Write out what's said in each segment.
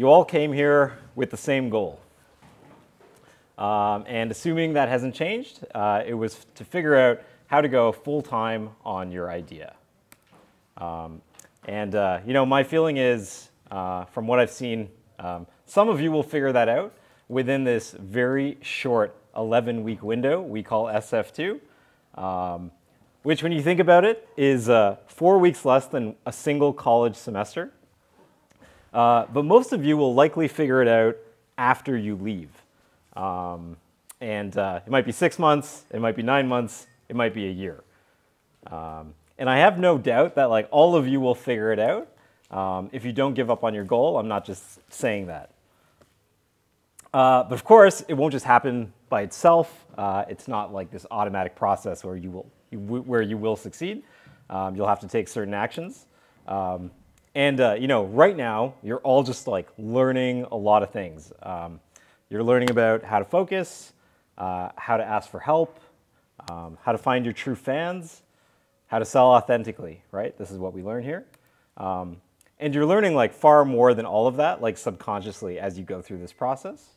you all came here with the same goal. Um, and assuming that hasn't changed, uh, it was to figure out how to go full time on your idea. Um, and uh, you know, my feeling is, uh, from what I've seen, um, some of you will figure that out within this very short 11 week window we call SF2, um, which, when you think about it, is uh, four weeks less than a single college semester. Uh, but most of you will likely figure it out after you leave. Um, and uh, it might be six months, it might be nine months, it might be a year. Um, and I have no doubt that like all of you will figure it out um, if you don't give up on your goal. I'm not just saying that. Uh, but of course, it won't just happen by itself. Uh, it's not like this automatic process where you will, where you will succeed. Um, you'll have to take certain actions. Um, and uh, you know, right now, you're all just like learning a lot of things. Um, you're learning about how to focus, uh, how to ask for help, um, how to find your true fans, how to sell authentically, right? This is what we learn here. Um, and you're learning like far more than all of that, like subconsciously as you go through this process.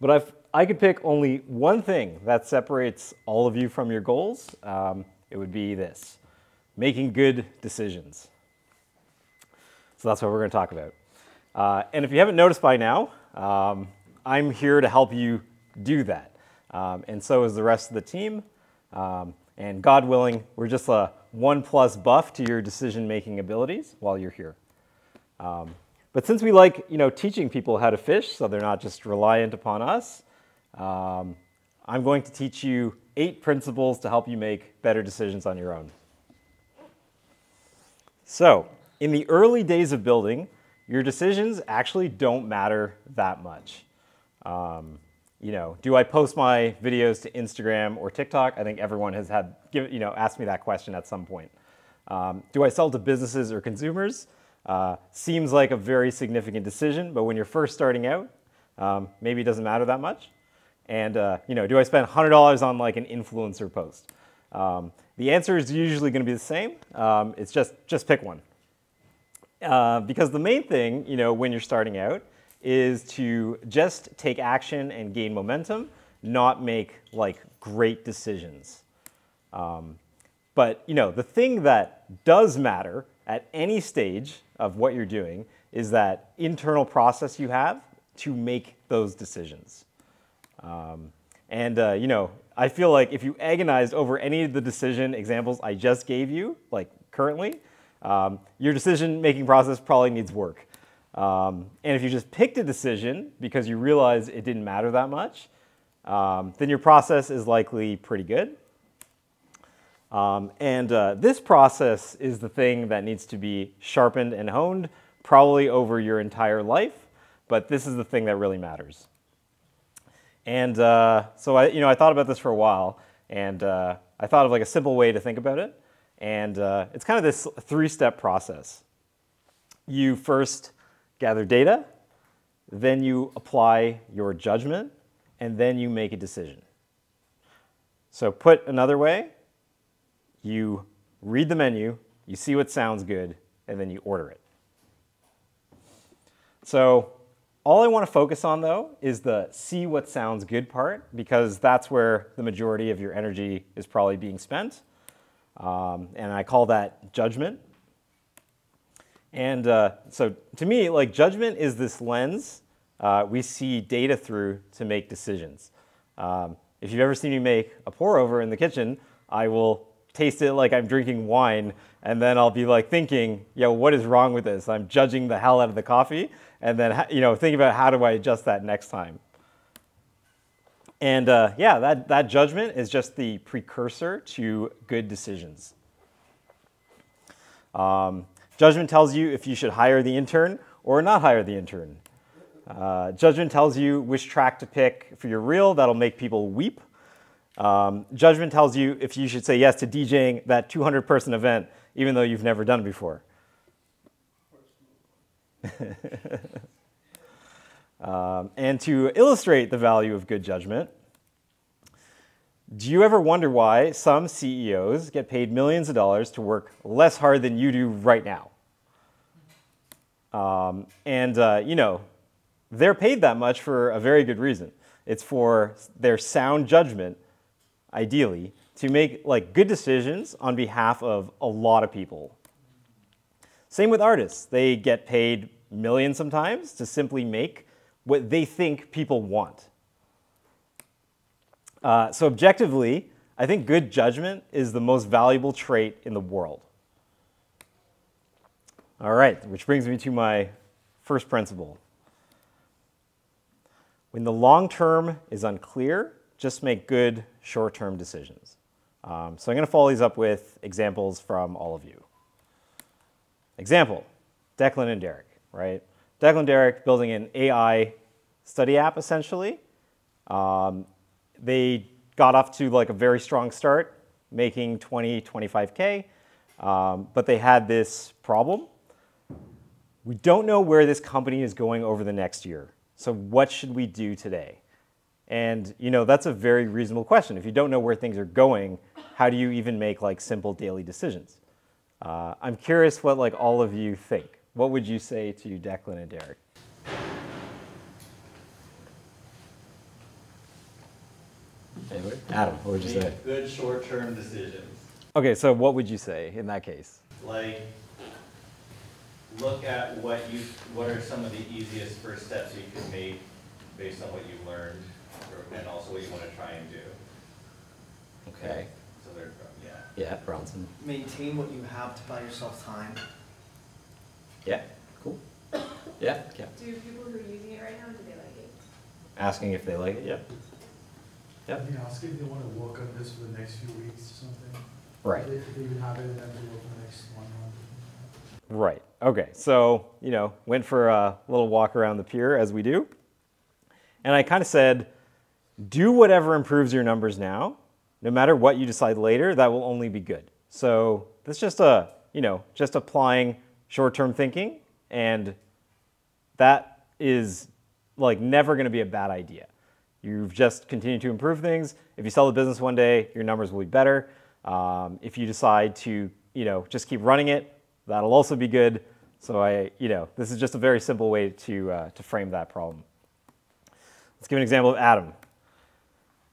But I could pick only one thing that separates all of you from your goals, um, it would be this, making good decisions. So that's what we're going to talk about. Uh, and if you haven't noticed by now, um, I'm here to help you do that. Um, and so is the rest of the team. Um, and God willing, we're just a one plus buff to your decision making abilities while you're here. Um, but since we like you know, teaching people how to fish so they're not just reliant upon us, um, I'm going to teach you eight principles to help you make better decisions on your own. So, in the early days of building, your decisions actually don't matter that much. Um, you know, do I post my videos to Instagram or TikTok? I think everyone has had, you know, asked me that question at some point. Um, do I sell to businesses or consumers? Uh, seems like a very significant decision, but when you're first starting out, um, maybe it doesn't matter that much. And uh, you know, do I spend $100 on like an influencer post? Um, the answer is usually going to be the same. Um, it's just just pick one. Uh, because the main thing, you know, when you're starting out, is to just take action and gain momentum, not make like great decisions. Um, but you know, the thing that does matter at any stage of what you're doing is that internal process you have to make those decisions. Um, and uh, you know, I feel like if you agonized over any of the decision examples I just gave you, like currently, um, your decision-making process probably needs work. Um, and if you just picked a decision because you realize it didn't matter that much, um, then your process is likely pretty good. Um, and uh, this process is the thing that needs to be sharpened and honed probably over your entire life, but this is the thing that really matters. And uh, so I, you know, I thought about this for a while, and uh, I thought of like a simple way to think about it. And uh, it's kind of this three-step process. You first gather data, then you apply your judgment, and then you make a decision. So put another way, you read the menu, you see what sounds good, and then you order it. So all I want to focus on though is the see what sounds good part because that's where the majority of your energy is probably being spent. Um, and I call that judgment. And uh, so to me, like judgment is this lens uh, we see data through to make decisions. Um, if you've ever seen me make a pour over in the kitchen, I will taste it like I'm drinking wine, and then I'll be like thinking, yo, what is wrong with this? I'm judging the hell out of the coffee, and then you know thinking about how do I adjust that next time. And uh, yeah, that, that judgment is just the precursor to good decisions. Um, judgment tells you if you should hire the intern or not hire the intern. Uh, judgment tells you which track to pick for your reel that'll make people weep. Um, judgment tells you if you should say yes to DJing that 200 person event, even though you've never done it before. Um, and to illustrate the value of good judgment, do you ever wonder why some CEOs get paid millions of dollars to work less hard than you do right now? Um, and, uh, you know, they're paid that much for a very good reason. It's for their sound judgment, ideally, to make like good decisions on behalf of a lot of people. Same with artists. They get paid millions sometimes to simply make what they think people want. Uh, so objectively, I think good judgment is the most valuable trait in the world. All right, which brings me to my first principle. When the long term is unclear, just make good short term decisions. Um, so I'm going to follow these up with examples from all of you. Example Declan and Derek, right? Declan Derek building an AI study app essentially. Um, they got off to like a very strong start, making 20, 25K, um, but they had this problem. We don't know where this company is going over the next year. So what should we do today? And you know, that's a very reasonable question. If you don't know where things are going, how do you even make like simple daily decisions? Uh, I'm curious what like all of you think. What would you say to Declan and Derek? Adam, what would you Make say? good short-term decisions. Okay, so what would you say in that case? Like, look at what you, what are some of the easiest first steps you can make based on what you've learned, or- and also what you want to try and do. Okay. So they're, yeah. Yeah, Bronson. Maintain what you have to buy yourself time. Yeah, cool. Yeah, yeah. Do people who are using it right now, do they like it? Asking if they like it, yeah. Yeah. Can you ask if they want to work on this for the next few weeks or something? Right. If they- even have it and then to work for the next one month. Right. Okay. So, you know, went for a little walk around the pier as we do. And I kind of said, do whatever improves your numbers now. No matter what you decide later, that will only be good. So that's just a, you know, just applying short-term thinking and that is like never going to be a bad idea. You've just continued to improve things. If you sell the business one day, your numbers will be better. Um, if you decide to, you know, just keep running it, that'll also be good. So I, you know, this is just a very simple way to, uh, to frame that problem. Let's give an example of Adam.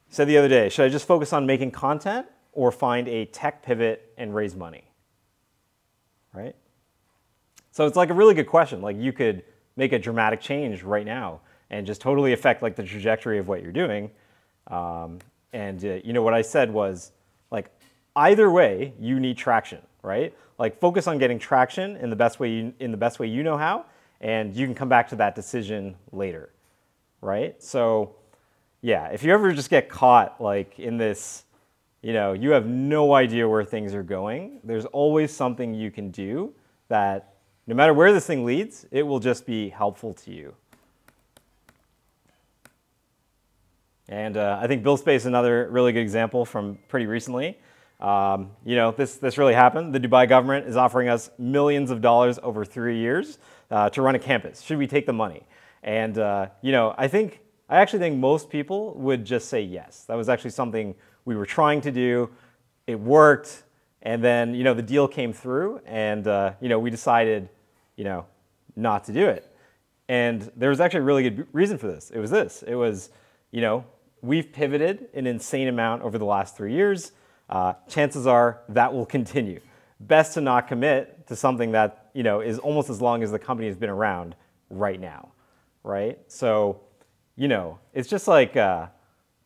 He said the other day, should I just focus on making content or find a tech pivot and raise money? Right? So it's like a really good question. Like you could make a dramatic change right now and just totally affect like the trajectory of what you're doing. Um, and uh, you know what I said was like either way you need traction, right? Like focus on getting traction in the best way you, in the best way you know how, and you can come back to that decision later, right? So yeah, if you ever just get caught like in this, you know, you have no idea where things are going, there's always something you can do that no matter where this thing leads, it will just be helpful to you. And uh, I think BuildSpace is another really good example from pretty recently. Um, you know, this, this really happened. The Dubai government is offering us millions of dollars over three years uh, to run a campus. Should we take the money? And, uh, you know, I think, I actually think most people would just say yes. That was actually something we were trying to do. It worked. And then, you know, the deal came through and, uh, you know, we decided, you know, not to do it. And there was actually a really good reason for this. It was this. It was, you know, we've pivoted an insane amount over the last three years. Uh, chances are that will continue. Best to not commit to something that, you know, is almost as long as the company has been around right now, right? So, you know, it's just like, uh,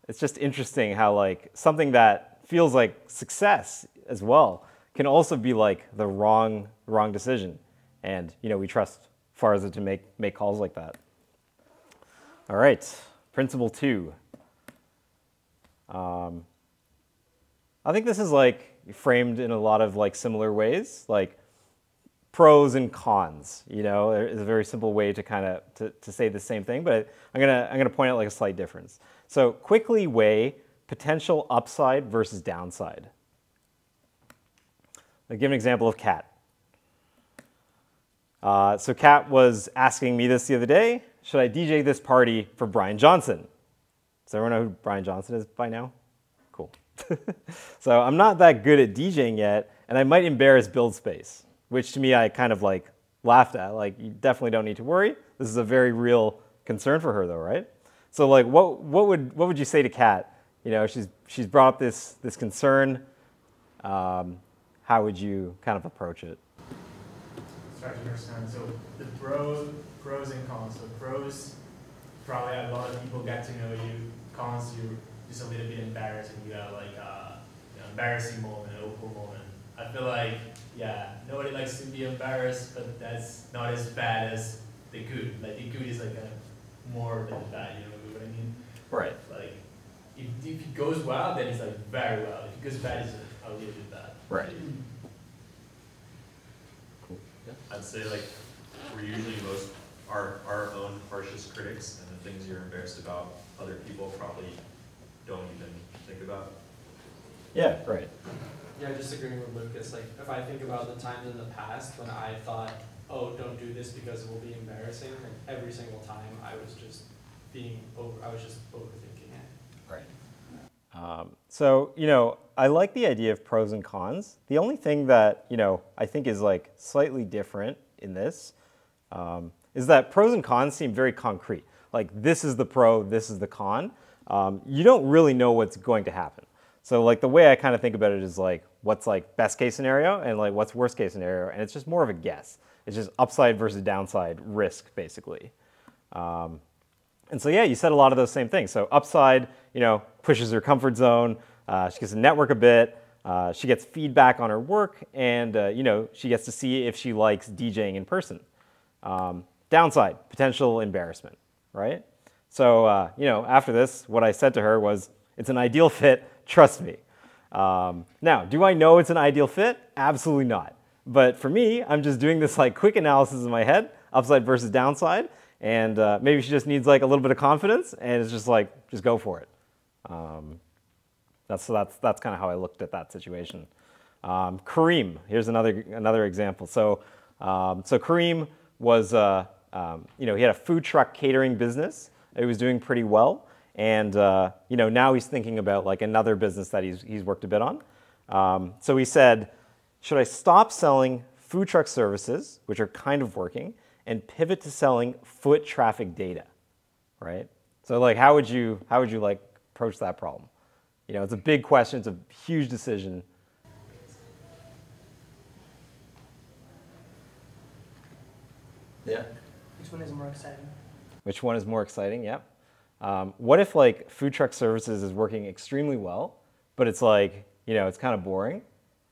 it's just interesting how like something that feels like success as well can also be like the wrong, wrong decision. And, you know, we trust Farza to make, make calls like that. All right, principle two. Um, I think this is like framed in a lot of like similar ways, like pros and cons. You know, is a very simple way to kind of to, to say the same thing, but I'm gonna I'm gonna point out like a slight difference. So quickly weigh potential upside versus downside. I'll give an example of Kat. Uh, so Kat was asking me this the other day. Should I DJ this party for Brian Johnson? Does everyone know who Brian Johnson is by now? Cool. so I'm not that good at DJing yet, and I might embarrass buildspace, which to me I kind of like laughed at. Like, you definitely don't need to worry. This is a very real concern for her, though, right? So, like, what, what, would, what would you say to Kat? You know, she's, she's brought up this, this concern. Um, how would you kind of approach it? Try to understand. So the pros, pros and cons. So pros, probably a lot of people get to know you. Cons, you're just a little bit embarrassed and you have like a you know, embarrassing moment, an awful moment. I feel like, yeah, nobody likes to be embarrassed, but that's not as bad as the good. Like the good is like a, more than the bad, you know what I mean? Right. Like, if, if it goes well, then it's like very well. If it goes bad, it's a, a little bit bad. Right. I'd say like, we're usually most, our, our own harshest critics, and the things you're embarrassed about, other people probably don't even think about. Yeah, right. Yeah, just agreeing with Lucas. Like, if I think about the times in the past when I thought, "Oh, don't do this because it will be embarrassing," like every single time I was just being over. I was just overthinking it. Right. Um, so, you know, I like the idea of pros and cons. The only thing that, you know, I think is like slightly different in this um, is that pros and cons seem very concrete. Like, this is the pro, this is the con. Um, you don't really know what's going to happen. So, like, the way I kind of think about it is like, what's like best case scenario and like what's worst case scenario. And it's just more of a guess. It's just upside versus downside risk, basically. Um, and so, yeah, you said a lot of those same things. So, upside, you know, pushes her comfort zone. Uh, she gets to network a bit. Uh, she gets feedback on her work, and uh, you know, she gets to see if she likes DJing in person. Um, downside, potential embarrassment, right? So, uh, you know, after this, what I said to her was, "It's an ideal fit. Trust me." Um, now, do I know it's an ideal fit? Absolutely not. But for me, I'm just doing this like quick analysis in my head, upside versus downside, and uh, maybe she just needs like a little bit of confidence, and it's just like, just go for it. Um, that's so that's that's kind of how I looked at that situation. Um, Kareem, here's another another example. So um, so Kareem was uh, um, you know he had a food truck catering business. It was doing pretty well, and uh, you know now he's thinking about like another business that he's he's worked a bit on. Um, so he said, should I stop selling food truck services, which are kind of working, and pivot to selling foot traffic data, right? So like how would you how would you like approach that problem? You know, it's a big question, it's a huge decision. Yeah. Which one is more exciting? Which one is more exciting? Yep. Um, what if like food truck services is working extremely well, but it's like, you know, it's kind of boring.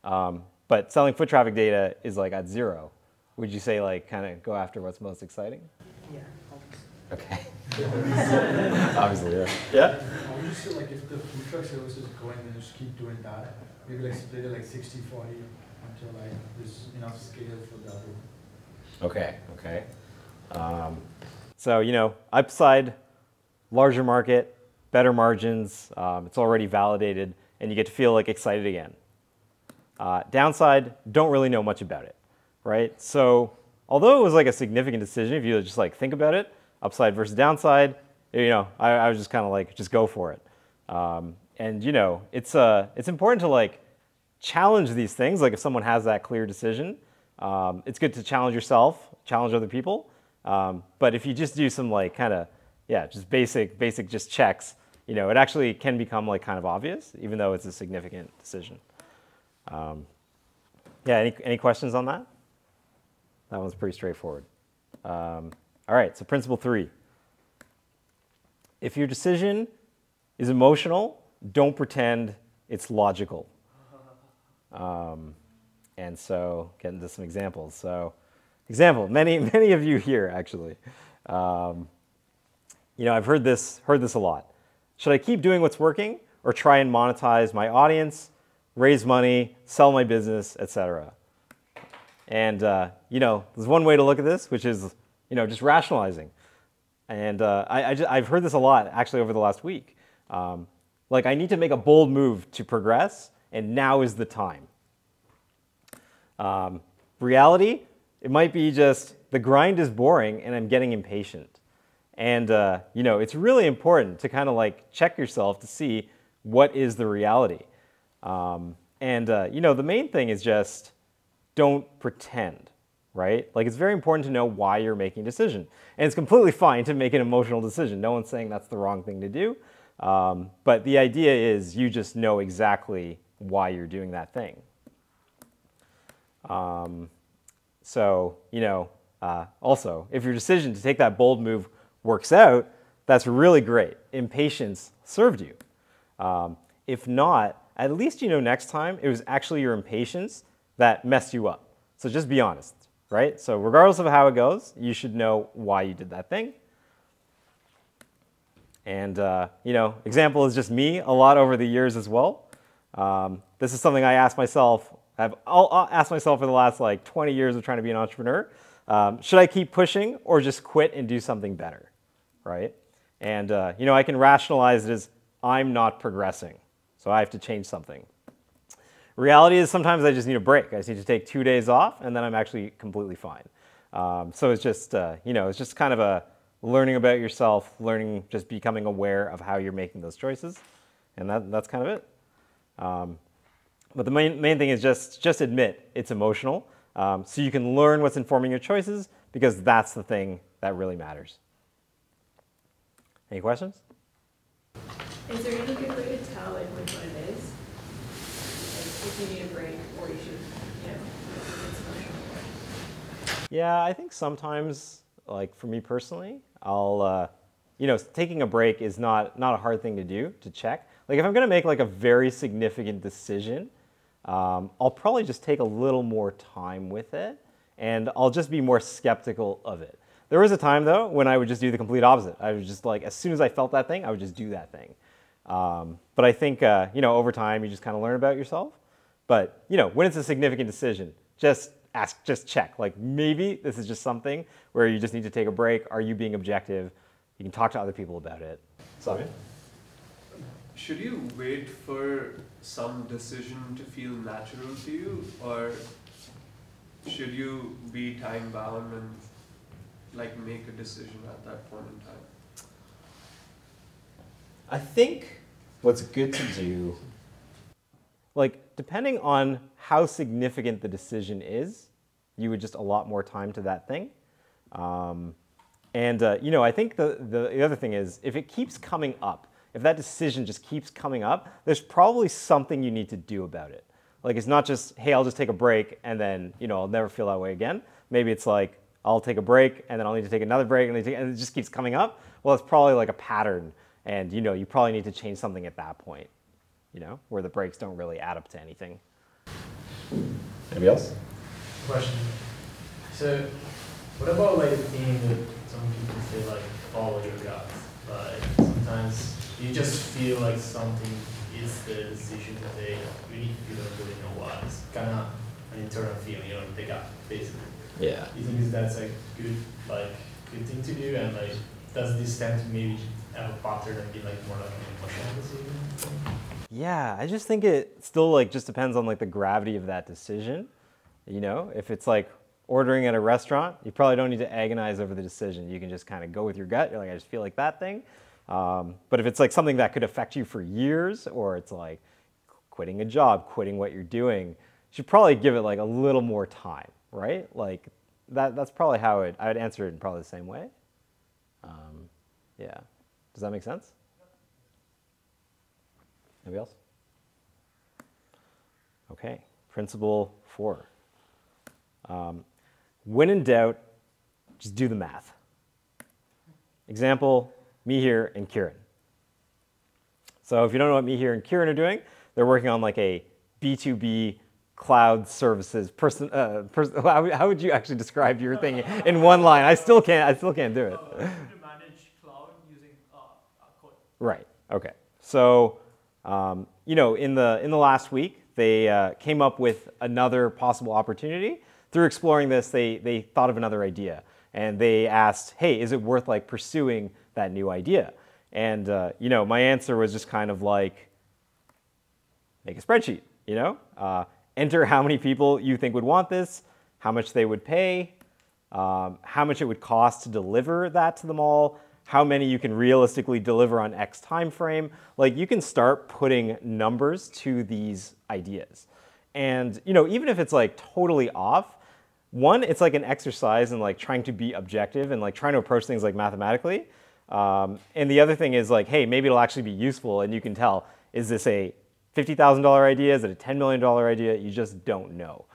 Um, but selling foot traffic data is like at zero. Would you say like kind of go after what's most exciting? Yeah. Okay. Obviously, yeah. Yeah? I would just say like if the food truck service is going, then just keep doing that. Maybe like split it like 60, 40 until like there's enough scale for the other. Okay, okay. Um, so, you know, upside, larger market, better margins, um, it's already validated, and you get to feel like excited again. Uh, downside, don't really know much about it, right? So, although it was like a significant decision, if you just like think about it, upside versus downside, you know, I, I was just kind of like, just go for it. Um, and you know, it's uh, it's important to like challenge these things. Like if someone has that clear decision, um, it's good to challenge yourself, challenge other people. Um, but if you just do some like kind of yeah, just basic basic just checks, you know, it actually can become like kind of obvious, even though it's a significant decision. Um, yeah, any any questions on that? That one's pretty straightforward. Um, all right, so principle three. If your decision is emotional, don't pretend it's logical. Um, and so, get into some examples. So, example, many many of you here actually. Um, you know, I've heard this heard this a lot. Should I keep doing what's working or try and monetize my audience, raise money, sell my business, etc. And uh, you know, there's one way to look at this, which is you know just rationalizing. And uh, I, I have heard this a lot actually over the last week. Um, like I need to make a bold move to progress, and now is the time. Um, reality, it might be just the grind is boring and I'm getting impatient. And uh, you know, it's really important to kind of like check yourself to see what is the reality. Um, and uh, you know, the main thing is just don't pretend, right? Like it's very important to know why you're making a decision. And it's completely fine to make an emotional decision. No one's saying that's the wrong thing to do. Um, but the idea is you just know exactly why you're doing that thing. Um, so, you know, uh, also, if your decision to take that bold move works out, that's really great. Impatience served you. Um, if not, at least you know next time it was actually your impatience that messed you up. So just be honest, right? So regardless of how it goes, you should know why you did that thing. And, uh, you know, example is just me a lot over the years as well. Um, this is something I ask myself, I've I'll asked myself for the last like 20 years of trying to be an entrepreneur. Um, should I keep pushing or just quit and do something better, right? And, uh, you know, I can rationalize it as I'm not progressing, so I have to change something. Reality is sometimes I just need a break. I just need to take two days off, and then I'm actually completely fine. Um, so it's just, uh, you know, it's just kind of a learning about yourself, learning, just becoming aware of how you're making those choices, and that, that's kind of it. Um, but the main, main thing is just, just admit it's emotional, um, so you can learn what's informing your choices, because that's the thing that really matters. Any questions? Is there tell like which one it is? Like if you need a break or you should, you know. Yeah, I think sometimes, like for me personally, I'll, uh, you know, taking a break is not not a hard thing to do to check. Like if I'm gonna make like a very significant decision, um, I'll probably just take a little more time with it, and I'll just be more skeptical of it. There was a time though when I would just do the complete opposite. I was just like, as soon as I felt that thing, I would just do that thing. Um, but I think, uh, you know, over time you just kind of learn about yourself. But, you know, when it's a significant decision, just ask, just check. Like maybe this is just something where you just need to take a break. Are you being objective? You can talk to other people about it. Samir? Should you wait for some decision to feel natural to you, or should you be time bound and like make a decision at that point in time? I think what's good to do, like depending on how significant the decision is, you would just allot more time to that thing. Um, and uh, you know, I think the, the, the other thing is if it keeps coming up, if that decision just keeps coming up, there's probably something you need to do about it. Like it's not just, hey, I'll just take a break and then you know I'll never feel that way again. Maybe it's like I'll take a break and then I'll need to take another break and, and it just keeps coming up. Well, it's probably like a pattern and you know, you probably need to change something at that point, you know, where the breaks don't really add up to anything. Anybody else? Question. So, what about like being that some people say like follow your gut? Like sometimes you just feel like something is the decision to take, even if you don't really know what. It's kind of an internal feeling, you know, the gut, basically. Yeah. You think that's a good like good thing to do, and like does this tend to maybe have a pattern and be like more like an emotional decision? Yeah, I just think it still like just depends on like the gravity of that decision. You know, if it's like ordering at a restaurant, you probably don't need to agonize over the decision. You can just kind of go with your gut. You're like, I just feel like that thing. Um, but if it's like something that could affect you for years, or it's like quitting a job, quitting what you're doing, you should probably give it like a little more time, right? Like that, that's probably how it, I would answer it in probably the same way. Um, yeah. Does that make sense? Anybody else? Okay. Principle four. Um, when in doubt, just do the math. Example, Mihir and Kieran. So if you don't know what Mihir and Kieran are doing, they're working on like a B2B cloud services person. Uh, pers how, how would you actually describe your thing in one line? I still can't. I still can't do it. Uh, to manage cloud using uh, code. Right. Okay. So, um, you know, in the in the last week, they uh, came up with another possible opportunity. Through exploring this, they they thought of another idea, and they asked, "Hey, is it worth like pursuing that new idea?" And uh, you know, my answer was just kind of like, make a spreadsheet. You know, uh, enter how many people you think would want this, how much they would pay, um, how much it would cost to deliver that to them all, how many you can realistically deliver on X time frame. Like you can start putting numbers to these ideas. And you know, even if it's like totally off, one, it's like an exercise in like trying to be objective and like trying to approach things like mathematically. Um, and the other thing is like, hey, maybe it'll actually be useful, and you can tell is this a $50,000 idea? Is it a $10 million idea? You just don't know.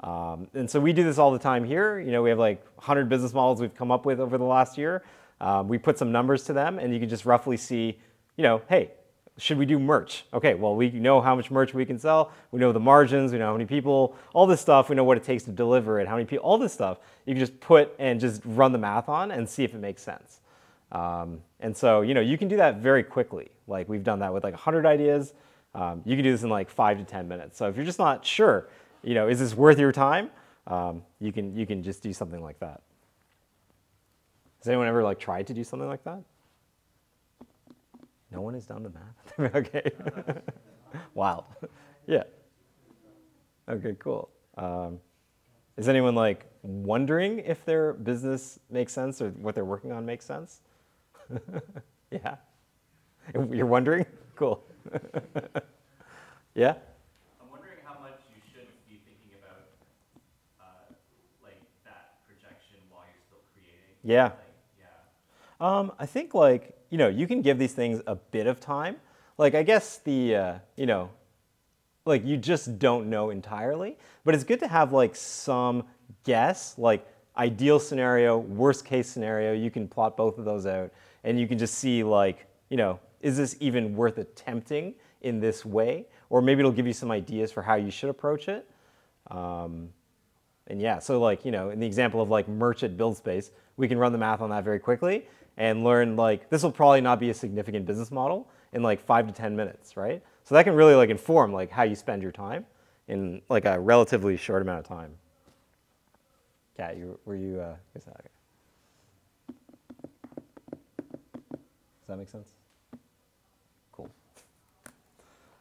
Um, and so we do this all the time here. You know, we have like 100 business models we've come up with over the last year. Um, we put some numbers to them, and you can just roughly see, you know, hey, should we do merch? Okay, well, we know how much merch we can sell. We know the margins. We know how many people, all this stuff. We know what it takes to deliver it, how many people, all this stuff. You can just put and just run the math on and see if it makes sense. Um, and so, you know, you can do that very quickly. Like we've done that with like 100 ideas. Um, you can do this in like five to 10 minutes. So if you're just not sure, you know, is this worth your time? Um, you can you can just do something like that. Has anyone ever like tried to do something like that? No one has done the math. okay. wow. yeah. Okay. Cool. Um, is anyone like wondering if their business makes sense or what they're working on makes sense? yeah. You're wondering? Cool. yeah. I'm wondering how much you should be thinking about, uh, like that projection while you're still creating. Yeah. Like, yeah. Um, I think like you know you can give these things a bit of time. Like I guess the uh, you know, like you just don't know entirely, but it's good to have like some guess, like ideal scenario, worst case scenario. You can plot both of those out, and you can just see like you know, is this even worth attempting in this way? Or maybe it'll give you some ideas for how you should approach it. Um, and yeah, so like, you know, in the example of like merch at buildspace, we can run the math on that very quickly and learn like, this will probably not be a significant business model in like five to 10 minutes, right? So that can really like inform like how you spend your time in like a relatively short amount of time. Kat, you, were you, uh, is that, does that make sense? Cool.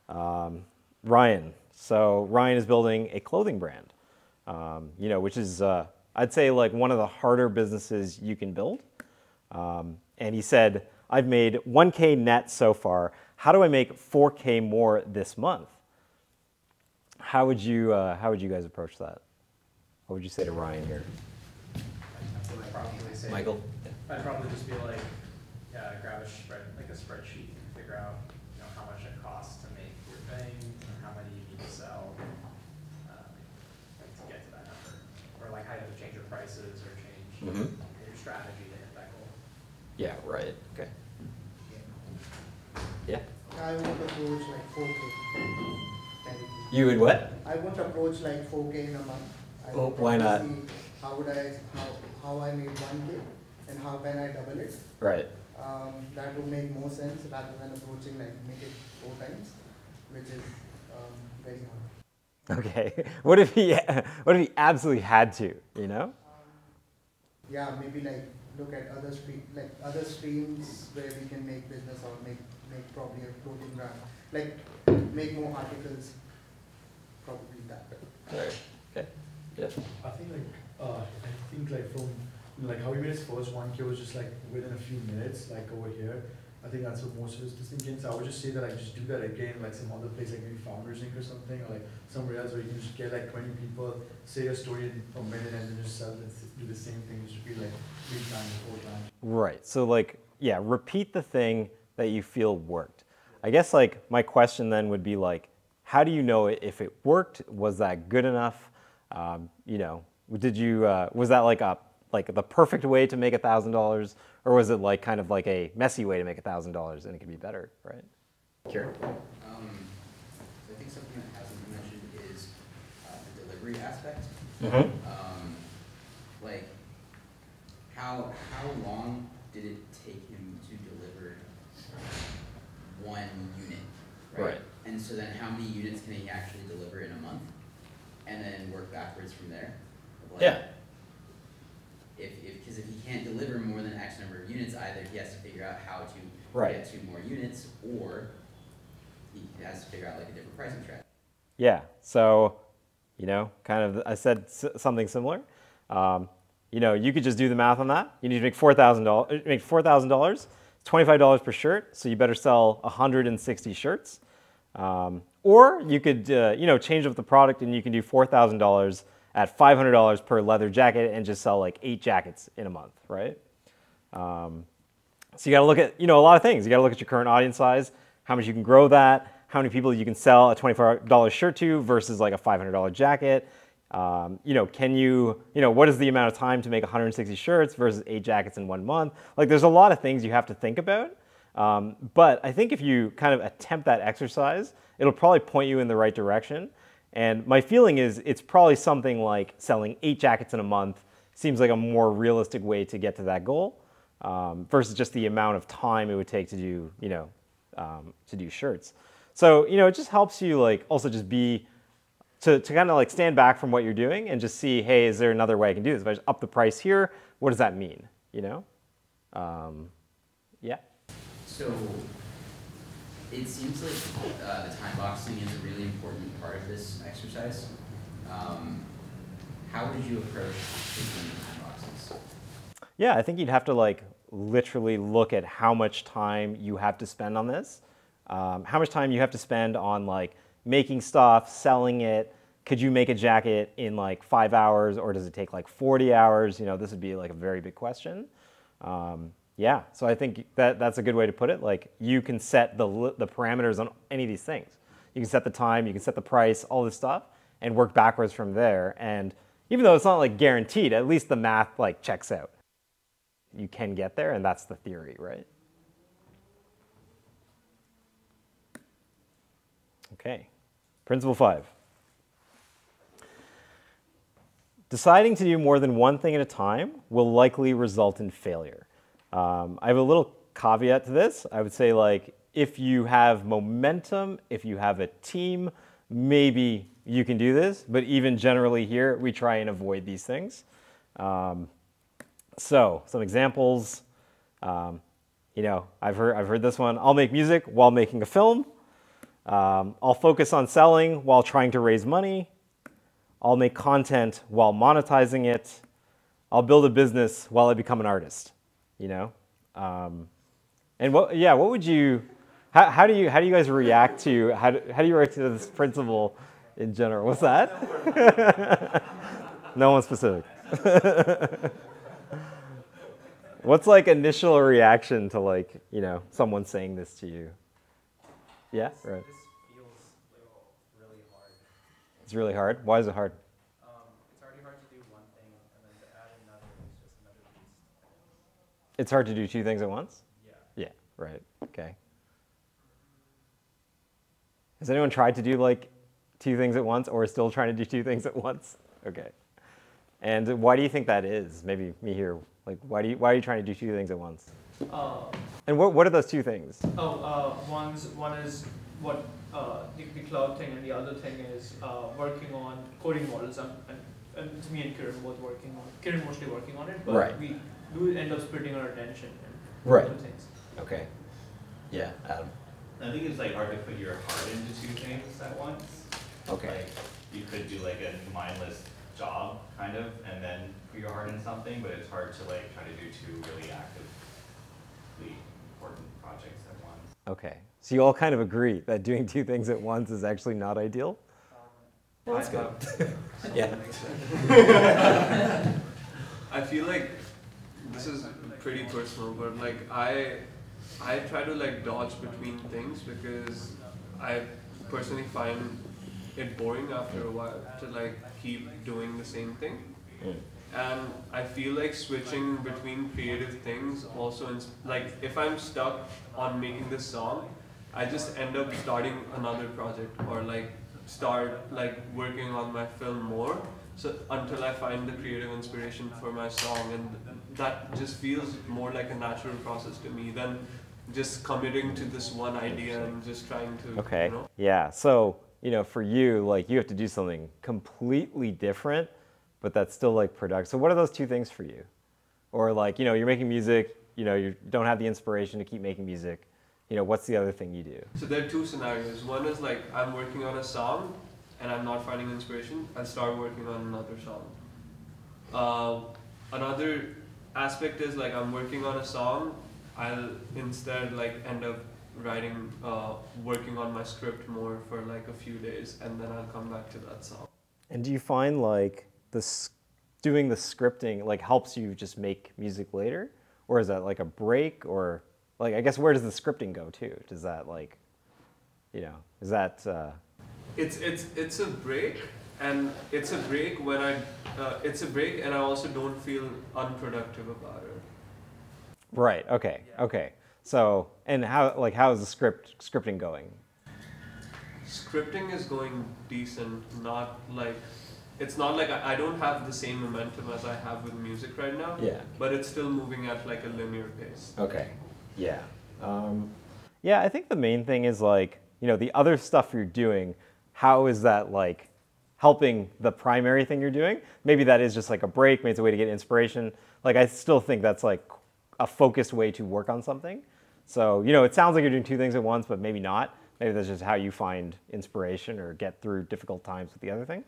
Um, Ryan. So Ryan is building a clothing brand, um, you know, which is, uh, I'd say, like one of the harder businesses you can build. Um, and he said, I've made 1K net so far. How do I make 4K more this month? How would you, uh, how would you guys approach that? What would you say to Ryan here? I'd probably say. Michael? I'd probably just be like, yeah, grab a spread, like a spreadsheet, and figure out, you know, how much it costs to make your thing, and how many you need to sell, uh, like to get to that number. Or like how you have to change your prices or change Mhm. your strategy to hit that goal. Yeah, right. Okay. Yeah. I won't approach like 4K. You- You would what? I won't approach like 4K in a month. I Oh, why not? see How would I, how, how I made 1K and how can I double it? Right. Um, that would make more sense rather than approaching like make it four times, which is um, very hard. Okay. What if he, what if he absolutely had to, you know? Yeah, maybe like look at other stream, like other streams where we can make business or make, make probably a clothing brand. Like make more articles, probably that. Right. Okay. Yeah. I think like, uh, I think like from, like how we made his first one K was just like within a few minutes, like over here. I think that's what most of us just thinking, so I would just say that I just do that again, like some other place, like maybe Founders Inc. or something, or like somewhere else where you can just get like twenty people, say a story in a minute and then just sell it, do the same thing, just repeat like three times, four times. Right. So like, yeah, repeat the thing that you feel worked. I guess like my question then would be like, how do you know if it worked? Was that good enough? Um, you know, did you uh, was that like a like the perfect way to make a thousand dollars, or was it like kind of like a messy way to make a thousand dollars and it could be better, right? Kieran. Um, so I think something that hasn't been mentioned is uh, the delivery aspect. Mm-hmm. Um, like, how, how long did it take him to deliver one unit, right? Right. And so then how many units can he actually deliver in a month? And then work backwards from there? Like, Yeah. If, if, because if he can't deliver more than X number of units, either he has to figure out how to Right. get two more units, or he has to figure out like a different pricing strategy. Yeah. So, you know, kind of, I said s- something similar. Um, you know, you could just do the math on that. You need to make four thousand dollars. Make four thousand dollars. Twenty-five dollars per shirt. So you better sell hundred and sixty shirts. Um, or you could, uh, you know, change up the product and you can do four thousand dollars at $500 per leather jacket and just sell like eight jackets in a month, right? Um, so you got to look at you know a lot of things. You got to look at your current audience size, how much you can grow that, how many people you can sell a $24 shirt to versus like a $500 jacket. Um, you know, can you, you know, what is the amount of time to make 160 shirts versus eight jackets in one month? Like, there's a lot of things you have to think about. Um, but I think if you kind of attempt that exercise, it'll probably point you in the right direction. And my feeling is it's probably something like selling eight jackets in a month seems like a more realistic way to get to that goal um, versus just the amount of time it would take to do, you know, um, to do shirts. So, you know, it just helps you like also just be to, to kind of like stand back from what you're doing and just see, hey, is there another way I can do this? If I just up the price here, what does that mean? You know? Um, yeah. So it seems like uh, the time boxing is a really important part of this exercise. Um, how would you approach taking time boxes? Yeah, I think you'd have to like literally look at how much time you have to spend on this, um, how much time you have to spend on like making stuff, selling it. Could you make a jacket in like five hours or does it take like 40 hours? You know, this would be like a very big question. Um, yeah, so I think that that's a good way to put it. Like you can set the, the parameters on any of these things. You can set the time, you can set the price, all this stuff, and work backwards from there. And even though it's not like guaranteed, at least the math like checks out. You can get there, and that's the theory, right? Okay, principle five. Deciding to do more than one thing at a time will likely result in failure. Um, I have a little caveat to this. I would say like if you have momentum, if you have a team, maybe you can do this. But even generally here, we try and avoid these things. Um, so some examples. Um, you know, I've heard I've heard this one. I'll make music while making a film. Um, I'll focus on selling while trying to raise money. I'll make content while monetizing it. I'll build a business while I become an artist you know? Um, and what, yeah, what would you, how, how, do you, how do you guys react to, how do, how do you react to this principle in general? What's that? no one specific. What's like initial reaction to like, you know, someone saying this to you? Yeah, right. This feels little, really hard. It's really hard. Why is it hard? Um, it's already hard to do one thing, and then to add another is just another beast. It's hard to do two things at once? Yeah. Yeah, right. Okay. Has anyone tried to do like two things at once or is still trying to do two things at once? Okay. And why do you think that is? Maybe Mihir. Like, why, do you, why are you trying to do two things at once? Uh, And what, what are those two things? oh, uh, one's, one is what, uh, the, the cloud thing, and the other thing is, uh, working on coding models, and, and, and it's me and Kiran both working on, Kiran mostly working on it, but Right. we do end up splitting our attention and Right. things. Okay. Yeah, Adam. I think it's like hard to put your heart into two things at once. Okay. Like, you could do like a mindless job, kind of, and then put your heart in something, but it's hard to like try to do two really actively important projects at once. Okay. So you all kind of agree that doing two things at once is actually not ideal? Um, that's I good. have- Yeah. I feel like this is pretty personal, but like I, I try to like dodge between things because I personally find it boring after a while to like keep doing the same thing. Mm. And I feel like switching between creative things also, ins- like if I'm stuck on making this song, I just end up starting another project or like start like working on my film more. So until I find the creative inspiration for my song, and that just feels more like a natural process to me than just committing to this one idea and just trying to, Okay. you know. Yeah. So, you know, for you, like you have to do something completely different, but that's still like productive. So what are those two things for you? Or like, you know, you're making music, you know, you don't have the inspiration to keep making music. You know, what's the other thing you do? So there are two scenarios. One is like I'm working on a song and I'm not finding inspiration. I'll start working on another song. Uh, another aspect is like I'm working on a song. I'll instead like end up writing, uh, working on my script more for like a few days, and then I'll come back to that song. And do you find like this doing the scripting like helps you just make music later, or is that like a break, or like I guess where does the scripting go to? Does that like, you know, is that uh, It's it's it's a break, and it's a break when I uh, it's a break, and I also don't feel unproductive about it. right? Okay, okay. So and how like how is the script scripting going? Scripting is going decent, not like it's not like I, I don't have the same momentum as I have with music right now. Yeah. But it's still moving at like a linear pace. Okay. Yeah. Um, yeah, I think the main thing is like, you know, the other stuff you're doing, how is that like helping the primary thing you're doing? Maybe that is just like a break, maybe it's a way to get inspiration. Like, I still think that's like a focused way to work on something. So, you know, it sounds like you're doing two things at once, but maybe not. Maybe that's just how you find inspiration or get through difficult times with the other thing.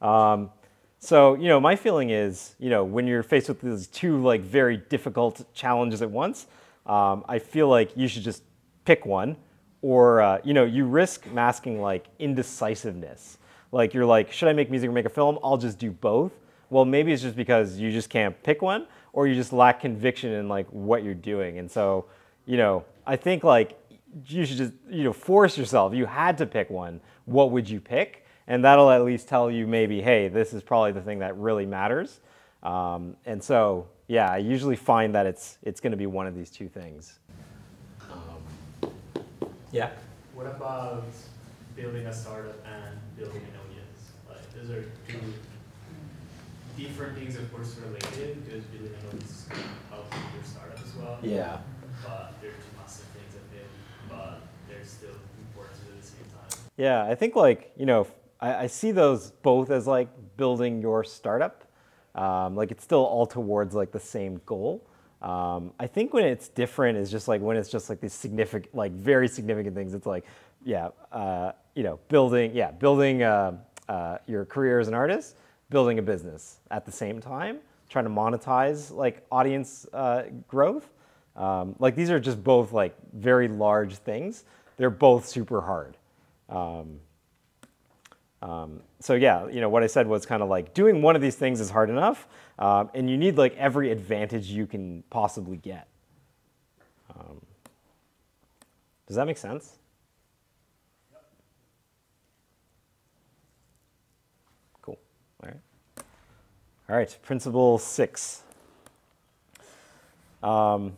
Um, so, you know, my feeling is, you know, when you're faced with these two like very difficult challenges at once, um, I feel like you should just pick one, or uh, you know, you risk masking like indecisiveness. Like you're like, should I make music or make a film? I'll just do both. Well, maybe it's just because you just can't pick one, or you just lack conviction in like what you're doing. And so, you know, I think like you should just you know force yourself. You had to pick one. What would you pick? and that'll at least tell you maybe, hey, this is probably the thing that really matters. Um, and so, yeah, I usually find that it's it's going to be one of these two things. Yeah. What about building a startup and building an audience? Like, those are two different things, of course, related, because building an audience is going to help with your startup as well. Yeah. But they're two massive things, I think, but they're still important at the same time. Yeah, I think like you know, I, I see those both as like building your startup. Um, like it's still all towards like the same goal. Um, I think when it's different is just like when it's just like these significant, like very significant things. It's like, yeah, uh, you know, building, yeah, building uh, uh, your career as an artist, building a business at the same time, trying to monetize like audience uh, growth. Um, like these are just both like very large things. They're both super hard. Um, um, so yeah, you know what I said was kind of like doing one of these things is hard enough, um, and you need like every advantage you can possibly get. Um, does that make sense? Cool. All right. All right. Principle six. Um,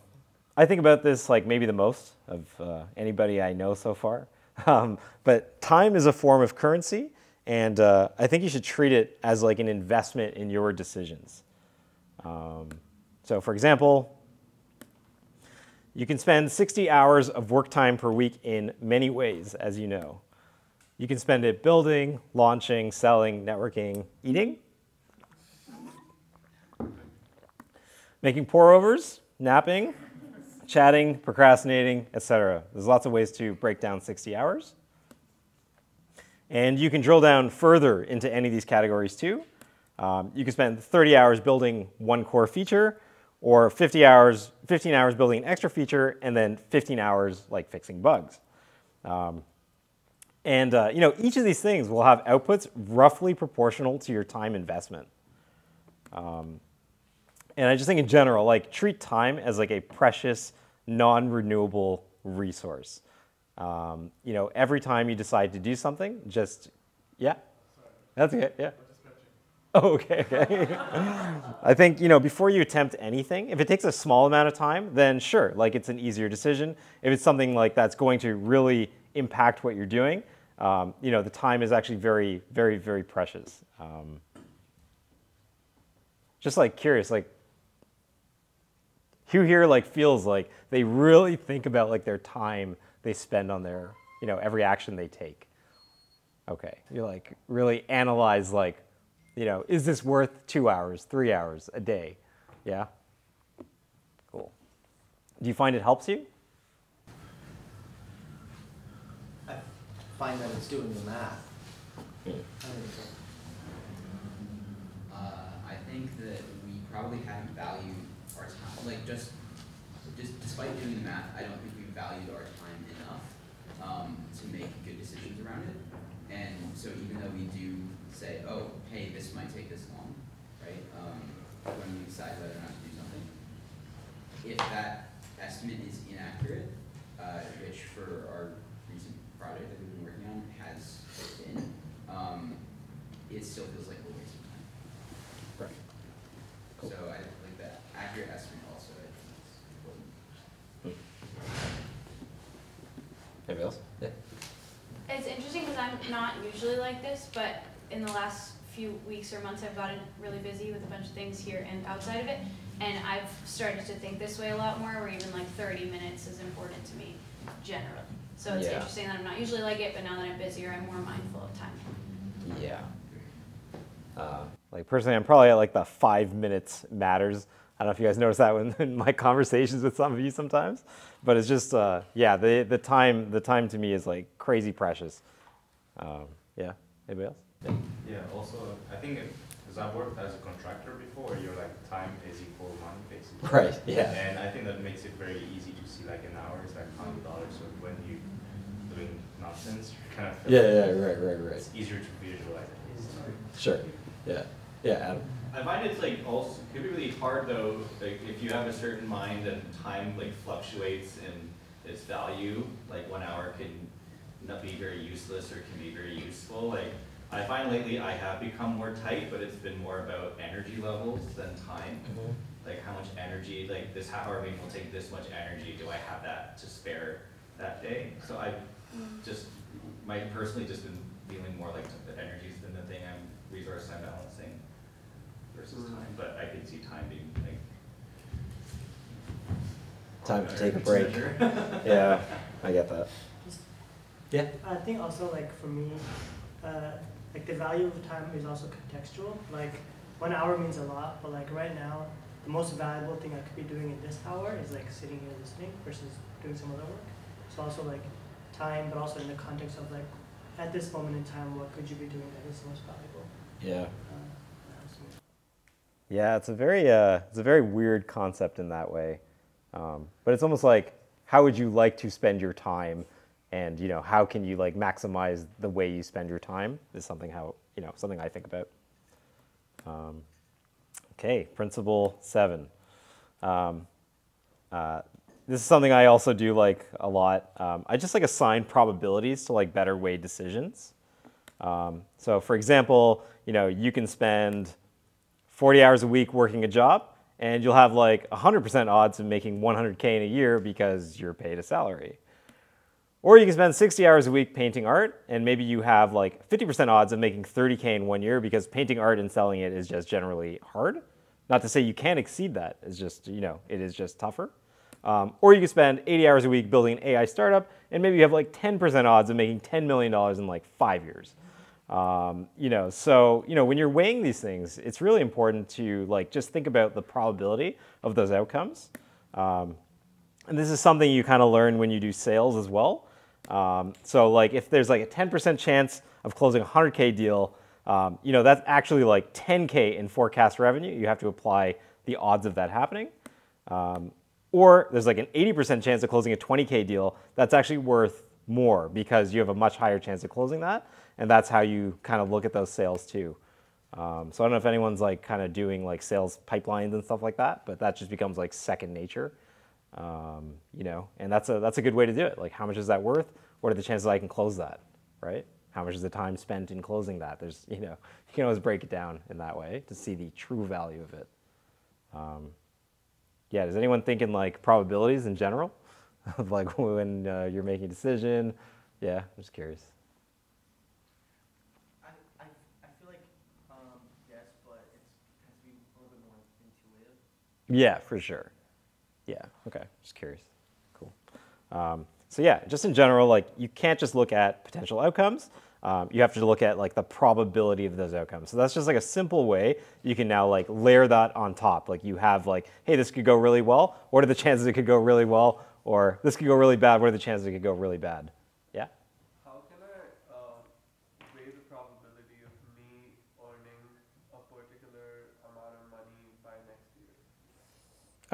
I think about this like maybe the most of uh, anybody I know so far. Um, but time is a form of currency, and uh, I think you should treat it as like an investment in your decisions. Um, so, for example, you can spend 60 hours of work time per week in many ways, as you know. You can spend it building, launching, selling, networking, eating, making pour overs, napping, chatting, procrastinating, etc. There's lots of ways to break down 60 hours. And you can drill down further into any of these categories too. Um, you can spend 30 hours building one core feature, or 50 hours, 15 hours building an extra feature, and then 15 hours like fixing bugs. Um, and uh, you know, each of these things will have outputs roughly proportional to your time investment. Um, and I just think in general, like treat time as like a precious, non-renewable resource. Um, you know, every time you decide to do something, just yeah, that's it. Yeah. Oh, okay. okay. I think you know before you attempt anything, if it takes a small amount of time, then sure, like it's an easier decision. If it's something like that's going to really impact what you're doing, um, you know, the time is actually very, very, very precious. Um, just like curious, like who here like feels like they really think about like their time they spend on their, you know, every action they take. Okay, you like really analyze like, you know, is this worth two hours, three hours a day? Yeah. Cool. Do you find it helps you? I find that it's doing the math. I think. Uh, I think that we probably haven't valued our time, like just, just despite doing the math, I don't think we've valued our time enough um, to make good decisions around it. And so even though we do say, oh, hey, this might take this long, right? Um, when we decide whether or not to do something. If that estimate is inaccurate, uh, which for our recent project that we've been working on has been, um, it still feels like we're wasting time. Right. Cool. So I, like that accurate estimate also, I think is important. Anybody else? Yeah. It's interesting because I'm not usually like this, but in the last few weeks or months, I've gotten really busy with a bunch of things here and outside of it. And I've started to think this way a lot more, where even like thirty minutes is important to me generally. So it's Yeah. interesting that I'm not usually like it, but now that I'm busier, I'm more mindful of time. Yeah. Uh, like personally, I'm probably at like the five minutes matters. I don't know if you guys notice that when in my conversations with some of you sometimes, but it's just uh, yeah, the the time the time to me is like crazy precious. Um, yeah. Anybody else? Yeah. Yeah, also, I think, because I've worked as a contractor before, you're like, time is equal money, basically. Right, yeah. And I think that makes it very easy to see like an hour is like hundred dollars, so when you doing nonsense, you're kind of. Yeah, yeah, right, right, right. It's easier to visualize it. Sure. Yeah. Yeah. Adam. I find it's like also, could be really hard though, like if you have a certain mind and time like fluctuates in its value, like one hour can not be very useless or can be very useful, like I find lately I have become more tight, but it's been more about energy levels than time. Mm-hmm. Like how much energy, like this half hour meeting will take this much energy, do I have that to spare that day? So I mm. just, my personally just been feeling more like the energy's been the thing I'm, resource I'm balancing versus mm. time, but I could see time being like. Time to take a break. Yeah, I get that. Yeah. I think also like for me, uh, like the value of time is also contextual. Like one hour means a lot, but like right now, the most valuable thing I could be doing in this hour is like sitting here listening versus doing some other work. So also like time, but also in the context of like at this moment in time, what could you be doing that is the most valuable? Yeah. Uh. Yeah, it's a very uh, it's a very weird concept in that way, um, but it's almost like how would you like to spend your time, and you know how can you like maximize the way you spend your time is something how you know something I think about. Um, okay, principle seven. Um, uh, this is something I also do like a lot. Um, I just like assign probabilities to like better weighed decisions. Um, so for example, you know you can spend 40 hours a week working a job, and you'll have like 100% odds of making 100K in a year because you're paid a salary. Or you can spend 60 hours a week painting art, and maybe you have like 50% odds of making 30K in one year because painting art and selling it is just generally hard. Not to say you can't exceed that, it's just, you know, it is just tougher. Um, or you can spend 80 hours a week building an AI startup, and maybe you have like 10% odds of making $10 million in like five years. Um, you know, so you know when you're weighing these things, it's really important to like just think about the probability of those outcomes. Um, and this is something you kind of learn when you do sales as well. Um, so like if there's like a 10% chance of closing a 100k deal, um, you know that's actually like 10k in forecast revenue. You have to apply the odds of that happening. Um, or there's like an 80% chance of closing a 20k deal. That's actually worth more because you have a much higher chance of closing that and that's how you kind of look at those sales too. Um, so I don't know if anyone's like kind of doing like sales pipelines and stuff like that, but that just becomes like second nature, um, you know. And that's a that's a good way to do it. Like, how much is that worth? What are the chances I can close that, right? How much is the time spent in closing that? There's you know you can always break it down in that way to see the true value of it. Um, yeah, does anyone think in like probabilities in general, of like when uh, you're making a decision? Yeah, I'm just curious. I, I, I feel like, um, yes, but it's, it has to be a little bit more intuitive. Yeah, for sure. Yeah. Okay. Just curious. Cool. Um, so yeah, just in general, like you can't just look at potential outcomes. Um, you have to look at like the probability of those outcomes. So that's just like a simple way you can now like layer that on top. Like you have like, hey, this could go really well. What are the chances it could go really well? Or this could go really bad. What are the chances it could go really bad? Yeah. How can I uh, weigh the probability of me earning a particular amount of money by next year?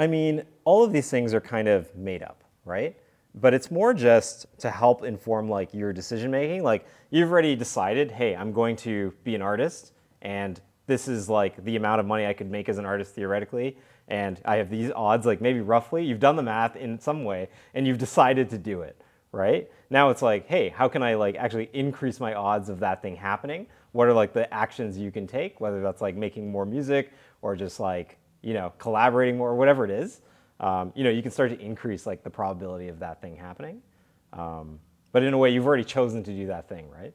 I mean, all of these things are kind of made up, right? but it's more just to help inform like your decision making. Like you've already decided, hey, I'm going to be an artist, and this is like the amount of money I could make as an artist theoretically, and I have these odds, like maybe roughly. You've done the math in some way, and you've decided to do it, right? Now it's like, hey, how can I like actually increase my odds of that thing happening? What are like the actions you can take, whether that's like making more music or just like you know collaborating more, or whatever it is um, you know, you can start to increase like the probability of that thing happening. Um, but in a way, you've already chosen to do that thing, right?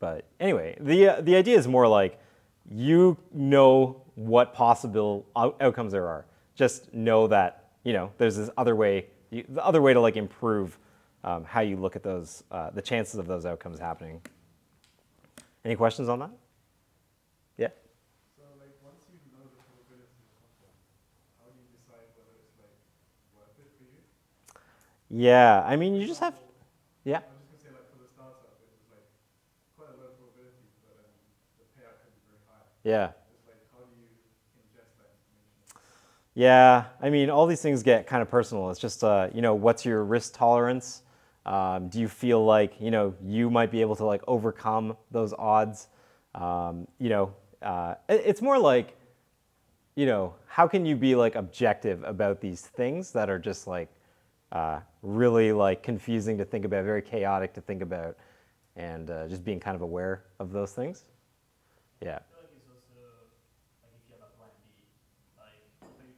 But anyway, the, uh, the idea is more like you know what possible out- outcomes there are. Just know that, you know, there's this other way, you, the other way to like improve um, how you look at those, uh, the chances of those outcomes happening. Any questions on that? Yeah? So like once you know the probability of something, how do you decide whether it's like worth it for you? Yeah, I mean, you just have, yeah. I'm just gonna say like startup, like quite a low probability, but um, the payout could be very high. Yeah. It's like how do you ingest that information? Yeah, I mean, all these things get kind of personal. It's just, uh, you know, what's your risk tolerance? Um, do you feel like, you know, you might be able to like overcome those odds? Um, you know, uh, it's more like, you know, how can you be like objective about these things that are just like uh, really like confusing to think about, very chaotic to think about, and uh, just being kind of aware of those things? Yeah. I feel it's also like if you have a plan B, like if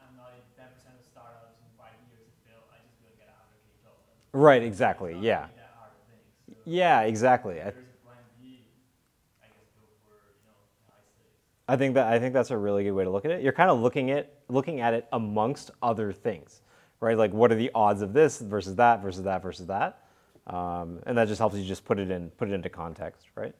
I'm not in ten percent of startups in five years to fail, I just go get a hundred K job. as opposed to Right, exactly, yeah. that hard thing. So Yeah, exactly. if I- there's a plan B, I guess go you know. I think that I think that's a really good way to look at it. You're kind of looking at looking at it amongst other things, right? Like what are the odds of this versus that versus that versus that, um, and that just helps you just put it in put it into context, right?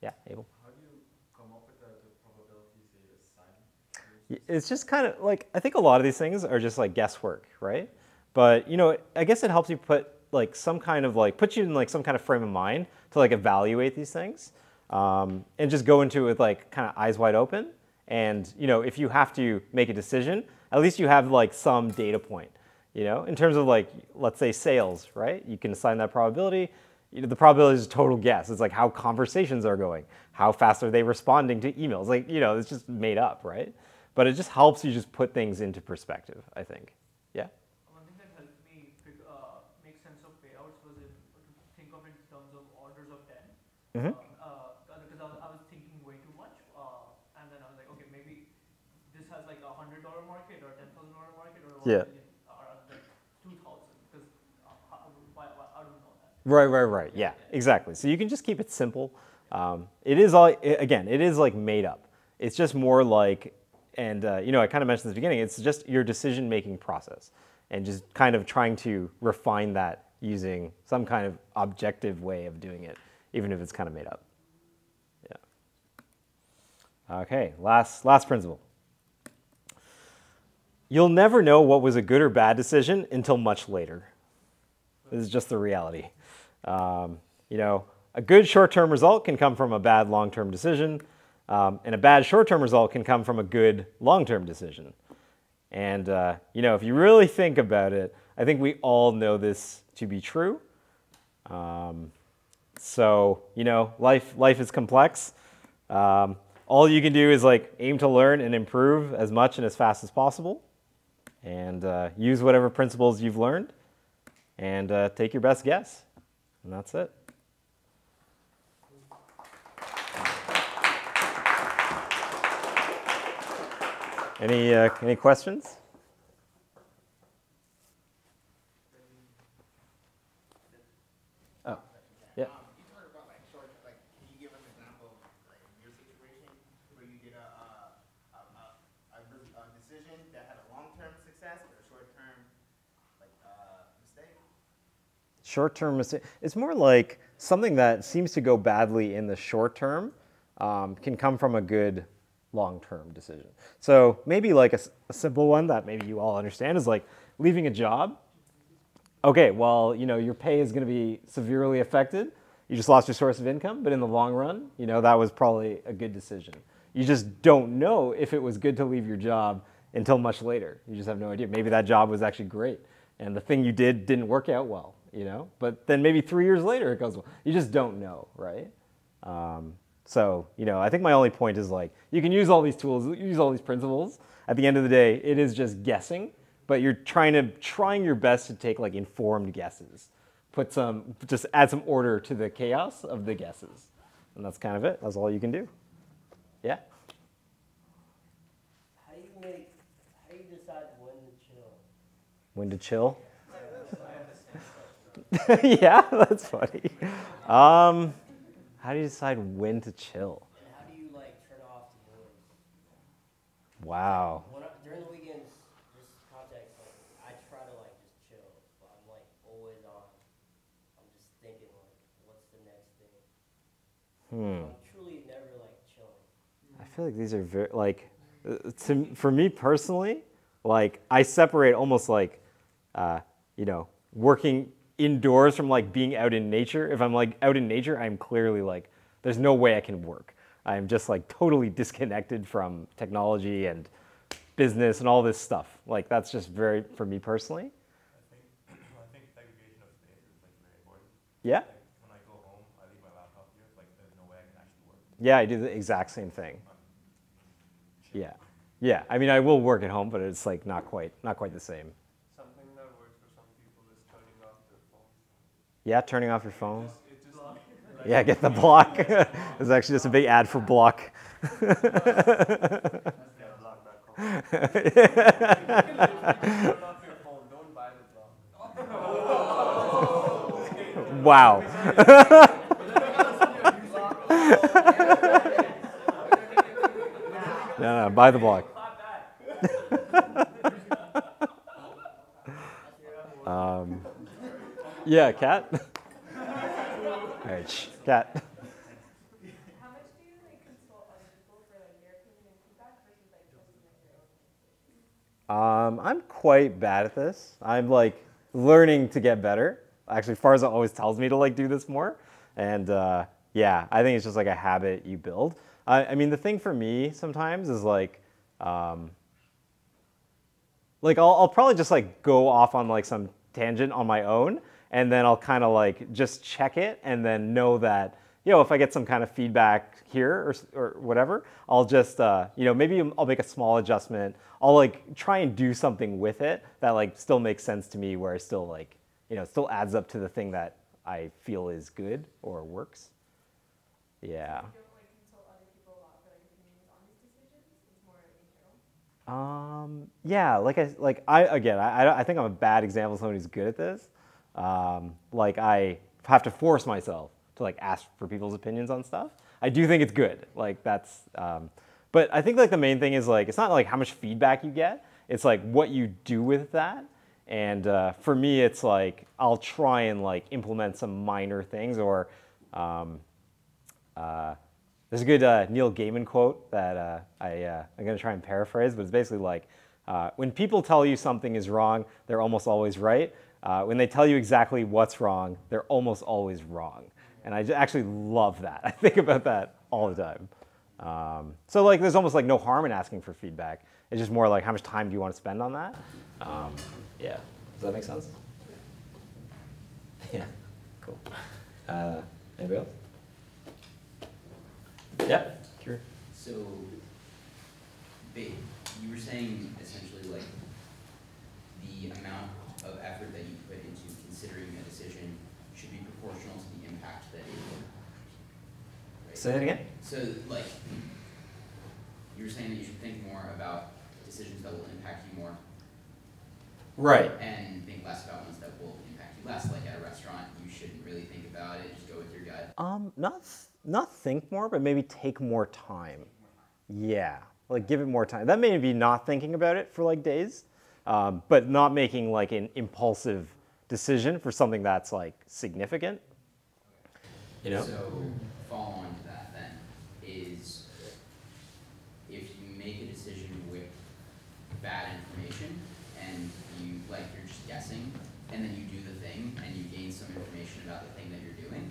Yeah, Abel. How do you come up with the, the probabilities that you assign? It's just kind of like I think a lot of these things are just like guesswork, right? But you know, I guess it helps you put like some kind of like put you in like some kind of frame of mind to like evaluate these things, um, and just go into it with like kind of eyes wide open. And you know, if you have to make a decision, at least you have like some data point. You know, in terms of like let's say sales, right? You can assign that probability. You know, the probability is a total guess. It's like how conversations are going, how fast are they responding to emails. Like you know, it's just made up, right? But it just helps you just put things into perspective. I think. Yeah. One thing that helped me pick, uh, make sense of payouts was in, to think of it in terms of orders of 10. Mhm. Um, uh, because I was, I was thinking way too much, uh, and then I was like, okay, maybe this has like a hundred dollar market or ten thousand dollar market or one Yeah. million or uh, like two thousand. Because uh, how, why, why, I don't know that. Right, right, right. Yeah, exactly. So you can just keep it simple. Um, it is all again. It is like made up. It's just more like, and uh, you know, I kind of mentioned at the beginning. It's just your decision-making process, and just kind of trying to refine that using some kind of objective way of doing it, even if it's kind of made up. Yeah. Okay. Last last principle. You'll never know what was a good or bad decision until much later. This is just the reality. Um, you know, a good short-term result can come from a bad long-term decision, um, and a bad short-term result can come from a good long-term decision. And uh, you know, if you really think about it, I think we all know this to be true. Um, so you know, life life is complex. Um, all you can do is like aim to learn and improve as much and as fast as possible, and uh, use whatever principles you've learned, and uh, take your best guess. And that's it. Any, uh, any questions? Oh, yeah. Um, you talked about like short, like, can you give us an example, like in your situation, where you did a, uh, a, a, a, re- a decision that had a long-term success or a short-term, like, uh, mistake? Short-term. It's more like something that seems to go badly in the short term um, can come from a good long-term decision. So maybe like a simple one that maybe you all understand is like leaving a job. Okay, well, you know, your pay is going to be severely affected. You just lost your source of income, but in the long run, you know, that was probably a good decision. You just don't know if it was good to leave your job until much later. You just have no idea. Maybe that job was actually great, and the thing you did didn't work out well, you know. But then maybe three years later it goes well. You just don't know, right? Um, so you know, I think my only point is like you can use all these tools, use all these principles. At the end of the day, it is just guessing, but you're trying to trying your best to take like informed guesses. Put some, just add some order to the chaos of the guesses, and that's kind of it. That's all you can do. Yeah. How do you make, how do you decide when to chill? When to chill? yeah, that's funny. Um, how do you decide when to chill? And how do you like turn off the noise? Wow. When I, during the weekends, just context, like, I try to like just chill, but I'm like always on. I'm just thinking like, what's the next thing? Hmm. I'm truly never like chilling. I feel like these are very like uh, to for me personally, like I separate almost like uh, you know working indoors from like being out in nature. If I'm like out in nature, I'm clearly like there's no way I can work. I'm just like totally disconnected from technology and business and all this stuff. Like that's just very for me personally. I think segregation of space is like very important. Yeah. Like, when I go home, I leave my laptop here. Like there's no way I can actually work. Yeah, I do the exact same thing. Yeah. Yeah. I mean, I will work at home, but it's like not quite not quite the same. Something that works for some people is turning off their phone. Yeah, turning off your phone. It just, Yeah, get the block. it's actually just a big ad for block. wow. no, no, buy the block. um, yeah, cat. All right, cat. How much do you like consult other people for like their opinion and feedback versus like trusting like your own? Um, I'm quite bad at this. I'm like learning to get better. Actually, Farza always tells me to like do this more, and uh, yeah, I think it's just like a habit you build. I, I mean, the thing for me sometimes is like, um, like I'll, I'll probably just like go off on like some tangent on my own, and then I'll kind of like just check it, and then know that you know if I get some kind of feedback here or or whatever, I'll just uh, you know maybe I'll make a small adjustment. I'll like try and do something with it that like still makes sense to me, where I still like you know still adds up to the thing that I feel is good or works. Yeah. You don't like consult other people a lot for like opinions on these decisions? It's more internal? Um, yeah, like I like I again, I I- I think I'm a bad example of someone who's good at this. Um, like I have to force myself to like ask for people's opinions on stuff. I do think it's good. Like that's, um, but I think like the main thing is like it's not like how much feedback you get. It's like what you do with that. And uh, for me, it's like I'll try and like implement some minor things or. Um, uh, there's a good uh, Neil Gaiman quote that uh, I, uh, I'm going to try and paraphrase, but it's basically like uh, when people tell you something is wrong, they're almost always right. Uh, when they tell you exactly what's wrong, they're almost always wrong. And I actually love that. I think about that all the time. Um, so like, there's almost like no harm in asking for feedback. It's just more like how much time do you want to spend on that? Um, yeah. Does that make sense? Yeah. Cool. Uh, anybody else? Yeah. Sure. So, babe, you were saying essentially like the amount of effort that you considering a decision should be proportional to the impact that it will. Right? Say that again. So, like, you were saying that you should think more about decisions that will impact you more Right. and think less about ones that will impact you less. Like at a restaurant, you shouldn't really think about it, just go with your gut. Um, not not think more, but maybe take more time. Yeah, like give it more time. That may be not thinking about it for like days, um, but not making like an impulsive decision for something that's like significant. You know. So, follow on to that then, is if you make a decision with bad information and you, like, you're just guessing, and then you do the thing and you gain some information about the thing that you're doing,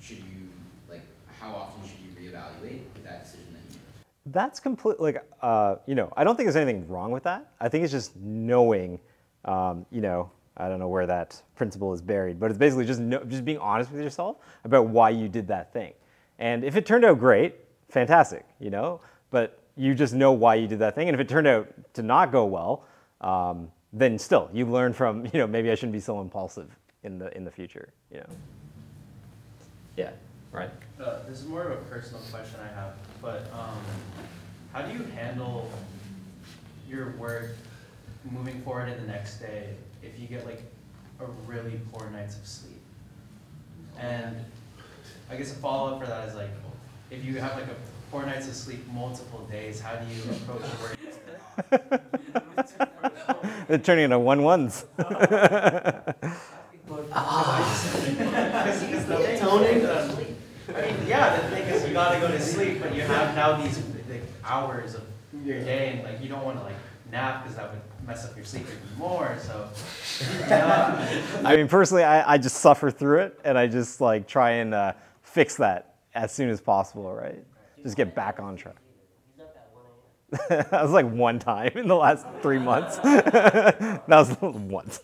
should you, like, how often should you reevaluate that decision that you made? That's complete. Like, uh, you know, I don't think there's anything wrong with that. I think it's just knowing, um, you know, I don't know where that principle is buried, but it's basically just know, just being honest with yourself about why you did that thing. And if it turned out great, fantastic, you know. But you just know why you did that thing. And if it turned out to not go well, um, then still you learn from, you know, maybe I shouldn't be so impulsive in the in the future, you know. Yeah. Right. Uh, this is more of a personal question I have, but um, how do you handle your work moving forward in the next day if you get like a really poor nights of sleep? And I guess a follow up for that is like, if you have like a poor nights of sleep multiple days, how do you approach work? They're turning into one ones. Because the thing is, I mean, yeah, the thing is, you gotta go to sleep, but you have now these like hours of your day, and like you don't want to like nap because that would mess up your sleep even more. So, yeah. I mean, personally, I, I just suffer through it, and I just like try and uh, fix that as soon as possible, right? Just get back on track. that was like one time in the last three months. that was once.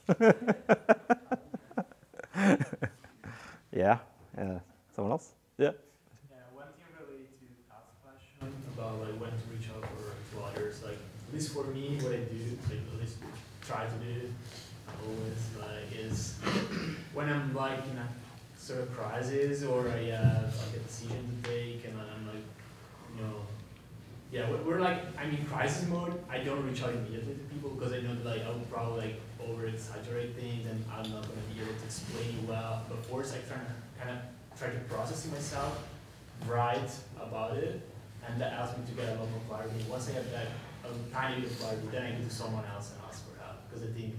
yeah. Uh, someone else? Yeah. Yeah, one thing related to Pat's question about like when to reach out for to others, like at least for me, what I do, like at least try to do, always like is when I'm like in a sort of crisis or I have like a decision to take and I'm like, you know, yeah, we're, like I'm in crisis mode. I don't reach out immediately to people because I know that like I will probably like over exaggerate things and I'm not gonna be able to explain well. But first, I try kind of try to process it myself, write about it, and that allows me to get a lot more clarity. Once I have that a tiny bit of clarity, then I go to someone else and ask for help because I think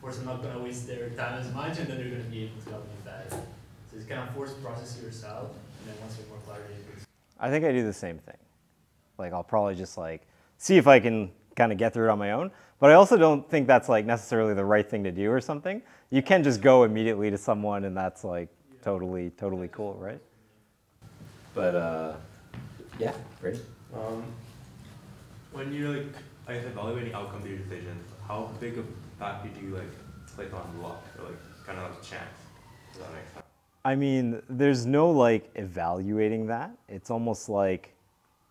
first I'm not gonna waste their time as much, and then they're gonna be able to help me better. So it's kind of force process yourself, and then once you have more clarity, it's I think I do the same thing. Like I'll probably just like see if I can kind of get through it on my own. But I also don't think that's like necessarily the right thing to do or something. You can just go immediately to someone and that's like totally, totally cool, right? But uh, yeah, great. Um, when you're like, I guess evaluating outcome to your decision, how big of factor do you like place on luck or like kind of like chance? Does that make sense? I mean, there's no like evaluating that. It's almost like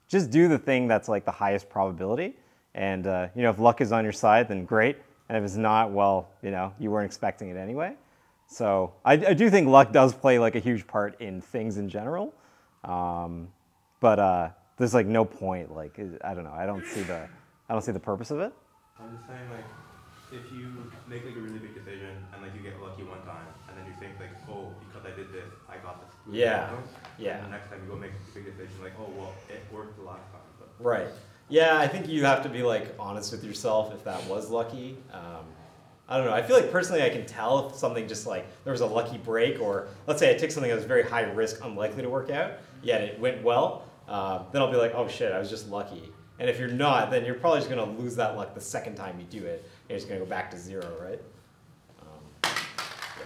just do the thing that's like the highest probability. And uh, you know, if luck is on your side, then great. And if it's not, well, you know, you weren't expecting it anyway. So I, I do think luck does play like a huge part in things in general. Um, but uh, there's like no point. Like I don't know. I don't see the I don't see the purpose of it. I'm just saying like, if you make like a really big decision and like you get lucky one time and then you think like, oh, because I did this, I got this. Yeah, outcome, yeah. And the next time you go make a big decision, like, oh, well, it worked the last time. But Right. Yeah, I think you have to be like honest with yourself if that was lucky. Um, I don't know. I feel like personally I can tell if something just like there was a lucky break, or let's say I took something that was very high risk, unlikely to work out, yet it went well. Uh, then I'll be like, oh shit, I was just lucky. And if you're not, then you're probably just gonna lose that luck the second time you do it. You're just gonna go back to zero, right? Um, yeah.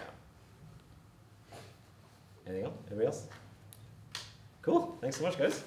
Anything else? Anybody else? Cool. Thanks so much, guys.